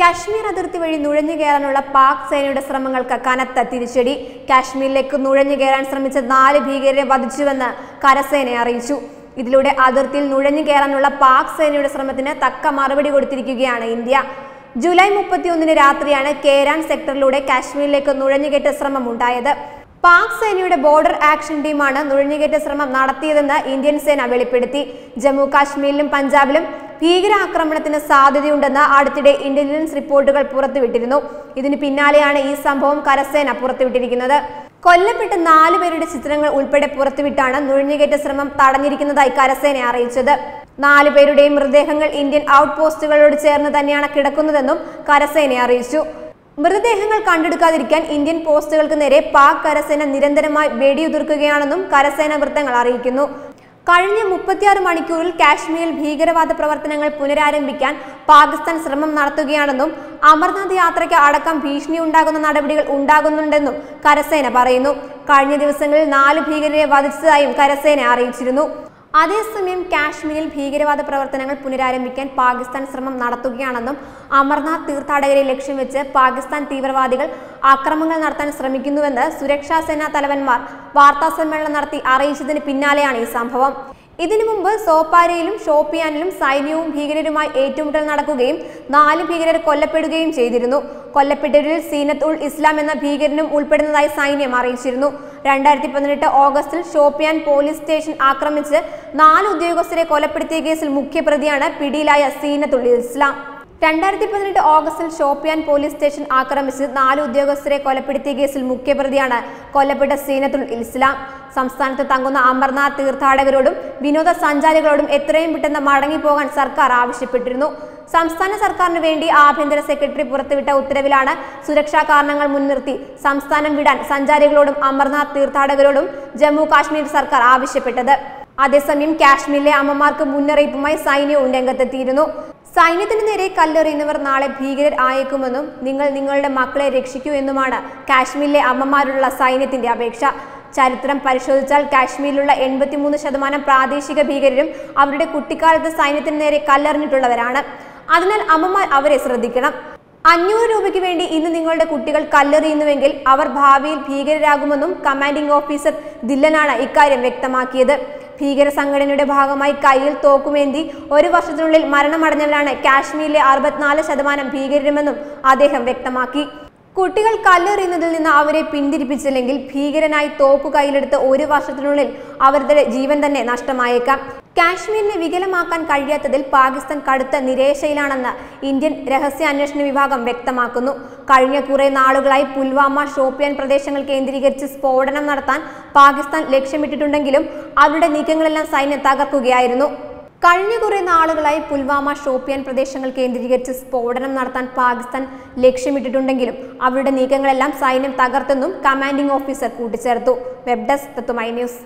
കാശ്മീർ അതിർത്തി വഴി നുഴഞ്ഞു കയറാനുള്ള പാക് സേനയുടെ ശ്രമങ്ങൾക്ക് കനത്ത തിരിച്ചടി. കാശ്മീരിലേക്ക് നുഴഞ്ഞു കയറാൻ ശ്രമിച്ച നാല് ഭീകരരെ വധിച്ചുവെന്ന് കരസേന അറിയിച്ചു. ഇതിലൂടെ അതിർത്തിയിൽ നുഴഞ്ഞു കയറാനുള്ള പാക് സേനയുടെ ശ്രമത്തിന് തക്ക മറുപടി കൊടുത്തിരിക്കുകയാണ് ഇന്ത്യ. ജൂലൈ മുപ്പത്തിയൊന്നിന് രാത്രിയാണ് കേരാൻ സെക്ടറിലൂടെ കാശ്മീരിലേക്ക് നുഴഞ്ഞുകയറ്റ ശ്രമം ഉണ്ടായത്. പാക് സേനയുടെ ബോർഡർ ആക്ഷൻ ടീമാണ് നുഴഞ്ഞുകയറ്റ ശ്രമം നടത്തിയതെന്ന് ഇന്ത്യൻ സേന വെളിപ്പെടുത്തി. ജമ്മു കാശ്മീരിലും പഞ്ചാബിലും ഭീകരാക്രമണത്തിന് സാധ്യതയുണ്ടെന്ന് അടുത്തിടെ ഇന്റലിജൻസ് റിപ്പോർട്ടുകൾ പുറത്തുവിട്ടിരുന്നു. ഇതിന് പിന്നാലെയാണ് ഈ സംഭവം കരസേന പുറത്തുവിട്ടിരിക്കുന്നത്. കൊല്ലപ്പെട്ട നാലു പേരുടെ ചിത്രങ്ങൾ ഉൾപ്പെടെ പുറത്തുവിട്ടാണ് നുഴഞ്ഞുകയറ്റ ശ്രമം തടഞ്ഞിരിക്കുന്നതായി കരസേന അറിയിച്ചത്. നാലു പേരുടെയും മൃതദേഹങ്ങൾ ഇന്ത്യൻ ഔട്ട് പോസ്റ്റുകളോട് ചേർന്ന് തന്നെയാണ് കിടക്കുന്നതെന്നും കരസേന അറിയിച്ചു. മൃതദേഹങ്ങൾ കണ്ടെടുക്കാതിരിക്കാൻ ഇന്ത്യൻ പോസ്റ്റുകൾക്ക് നേരെ പാക് കരസേന നിരന്തരമായി വെടിയുതിർക്കുകയാണെന്നും കരസേന വൃത്തങ്ങൾ അറിയിക്കുന്നു. കഴിഞ്ഞ മുപ്പത്തിയാറ് മണിക്കൂറിൽ കാശ്മീരിൽ ഭീകരവാദ പ്രവർത്തനങ്ങൾ പുനരാരംഭിക്കാൻ പാകിസ്ഥാൻ ശ്രമം നടത്തുകയാണെന്നും അമർനാഥ് യാത്രയ്ക്ക് അടക്കം ഭീഷണി ഉണ്ടാകുന്ന നടപടികൾ ഉണ്ടാകുന്നുണ്ടെന്നും കരസേന പറയുന്നു. കഴിഞ്ഞ ദിവസങ്ങളിൽ നാല് ഭീകരരെ വധിച്ചതായും കരസേന അറിയിച്ചിരുന്നു. അതേസമയം കാശ്മീരിൽ ഭീകരവാദ പ്രവർത്തനങ്ങൾ പുനരാരംഭിക്കാൻ പാകിസ്ഥാൻ ശ്രമം നടത്തുകയാണെന്നും അമർനാഥ് തീർത്ഥാടകരെ ലക്ഷ്യം വെച്ച് പാകിസ്ഥാൻ തീവ്രവാദികൾ ആക്രമണങ്ങൾ നടത്താൻ ശ്രമിക്കുന്നുവെന്ന് സുരക്ഷാ സേനാ തലവന്മാർ വാർത്താസമ്മേളനം നടത്തി അറിയിച്ചതിന് പിന്നാലെയാണ് ഈ സംഭവം. ഇതിനു മുമ്പ് സോപ്പാരയിലും ഷോപ്പിയാനിലും സൈന്യവും ഭീകരരുമായി ഏറ്റുമുട്ടൽ നടക്കുകയും നാല് ഭീകരർ കൊല്ലപ്പെടുകയും ചെയ്തിരുന്നു. കൊല്ലപ്പെട്ടവരിൽ സീനത്ത് ഉൾ ഇസ്ലാം എന്ന ഭീകരനും ഉൾപ്പെടുന്നതായി സൈന്യം അറിയിച്ചിരുന്നു. രണ്ടായിരത്തി പതിനെട്ട് ഓഗസ്റ്റിൽ ഷോപ്പിയാൻ പോലീസ് സ്റ്റേഷൻ ആക്രമിച്ച് നാല് ഉദ്യോഗസ്ഥരെ കൊലപ്പെടുത്തിയ കേസിൽ മുഖ്യപ്രതിയാണ് പിടിയിലായ സീനത്ത് ഉൾ ഇസ്ലാം. രണ്ടായിരത്തി പതിനെട്ട് ഓഗസ്റ്റിൽ ഷോപ്പിയാൻ പോലീസ് സ്റ്റേഷൻ ആക്രമിച്ച് നാല് ഉദ്യോഗസ്ഥരെ കൊലപ്പെടുത്തിയ കേസിൽ മുഖ്യപ്രതിയാണ് കൊല്ലപ്പെട്ട സീനത്തുൽ ഇസ്ലാം. സംസ്ഥാനത്ത് തങ്ങുന്ന അമർനാഥ് തീർത്ഥാടകരോടും വിനോദസഞ്ചാരികളോടും എത്രയും പെട്ടെന്ന് മടങ്ങിപ്പോകാൻ സർക്കാർ ആവശ്യപ്പെട്ടിരുന്നു. സംസ്ഥാന സർക്കാരിന് വേണ്ടി ആഭ്യന്തര സെക്രട്ടറി പുറത്തുവിട്ട ഉത്തരവിലാണ് സുരക്ഷാ കാരണങ്ങൾ മുൻനിർത്തി സംസ്ഥാനം വിടാൻ സഞ്ചാരികളോടും അമർനാഥ് തീർത്ഥാടകരോടും ജമ്മു കാശ്മീർ സർക്കാർ ആവശ്യപ്പെട്ടത്. അതേസമയം കാശ്മീരിലെ അമ്മമാർക്ക് മുന്നറിയിപ്പുമായി സൈന്യവും രംഗത്തെത്തിയിരുന്നു. സൈന്യത്തിന് നേരെ കല്ലെറിയുന്നവർ നാളെ ഭീകരർ ആയേക്കുമെന്നും നിങ്ങൾ നിങ്ങളുടെ മക്കളെ രക്ഷിക്കൂ എന്നുമാണ് കാശ്മീരിലെ അമ്മമാരുള്ള സൈന്യത്തിന്റെ അപേക്ഷ. ചരിത്രം പരിശോധിച്ചാൽ കാശ്മീരിലുള്ള എൺപത്തിമൂന്ന് ശതമാനം പ്രാദേശിക ഭീകരരും അവരുടെ കുട്ടിക്കാലത്ത് സൈന്യത്തിന് നേരെ കല്ലെറിഞ്ഞിട്ടുള്ളവരാണ്. അതിനാൽ അമ്മമാർ അവരെ ശ്രദ്ധിക്കണം. അഞ്ഞൂറ് രൂപയ്ക്ക് വേണ്ടി ഇന്ന് നിങ്ങളുടെ കുട്ടികൾ കല്ലെറിയുന്നുവെങ്കിൽ അവർ ഭാവിയിൽ ഭീകരരാകുമെന്നും കമാൻഡിംഗ് ഓഫീസർ ദില്ലനാണ് ഇക്കാര്യം വ്യക്തമാക്കിയത്. ഭീകര സംഘടനയുടെ ഭാഗമായി കയ്യിൽ തോക്കുമേന്തി ഒരു വർഷത്തിനുള്ളിൽ മരണമടഞ്ഞവരാണ് കാശ്മീരിലെ അറുപത്തിനാല് ശതമാനം ഭീകരരുമെന്നും അദ്ദേഹം വ്യക്തമാക്കി. കുട്ടികൾ കല്ലെറിയുന്നതിൽ നിന്ന് അവരെ പിന്തിരിപ്പിച്ചില്ലെങ്കിൽ ഭീകരനായി തോക്കു കയ്യിലെടുത്ത് ഒരു വർഷത്തിനുള്ളിൽ അവരുടെ ജീവൻ തന്നെ നഷ്ടമായേക്കാം. കാശ്മീരിനെ വികലമാക്കാൻ കഴിയാത്തതിൽ പാകിസ്ഥാൻ കടുത്ത നിരേശയിലാണെന്ന് ഇന്ത്യൻ രഹസ്യാന്വേഷണ വിഭാഗം വ്യക്തമാക്കുന്നു. കഴിഞ്ഞ കുറെ നാളുകളായി പുൽവാമ ഷോപ്പിയാൻ പ്രദേശങ്ങൾ കേന്ദ്രീകരിച്ച് സ്ഫോടനം നടത്താൻ പാകിസ്ഥാൻ ലക്ഷ്യമിട്ടിട്ടുണ്ടെങ്കിലും അവരുടെ നീക്കങ്ങളെല്ലാം സൈന്യം തകർക്കുകയായിരുന്നു. കഴിഞ്ഞ കുറേ നാളുകളായി പുൽവാമ ഷോപ്പിയാൻ പ്രദേശങ്ങൾ കേന്ദ്രീകരിച്ച് സ്ഫോടനം നടത്താൻ പാകിസ്ഥാൻ ലക്ഷ്യമിട്ടിട്ടുണ്ടെങ്കിലും അവരുടെ നീക്കങ്ങളെല്ലാം സൈന്യം തകർത്തെന്നും കമാൻഡിംഗ് ഓഫീസർ കൂട്ടിച്ചേർത്തു. വെബ് ഡെസ്ക് തത്തുമൈ ന്യൂസ്.